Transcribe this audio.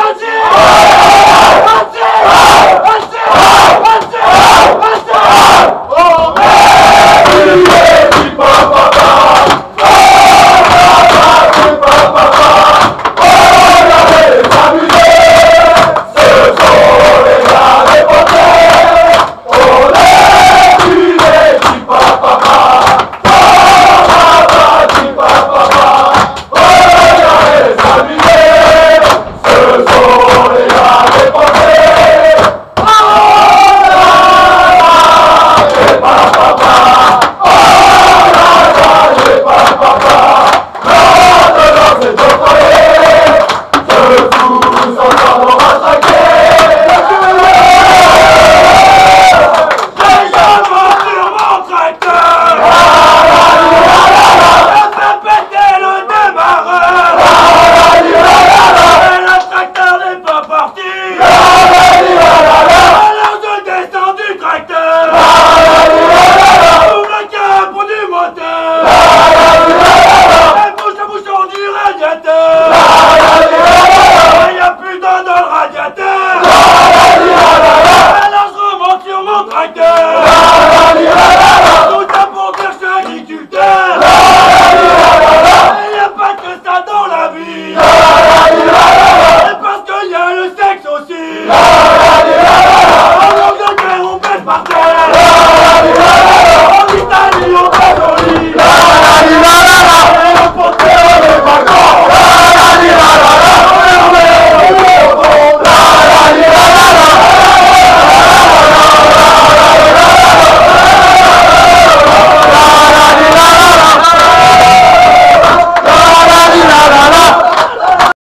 Gazi! sòsì. lọ́ọ̀rọ̀ ni lọ́ọ̀rọ̀. olóńgbò jẹun bẹ́ẹ̀ pàtẹ́. lọ́ọ̀rọ̀ ni lọ́ọ̀rọ̀.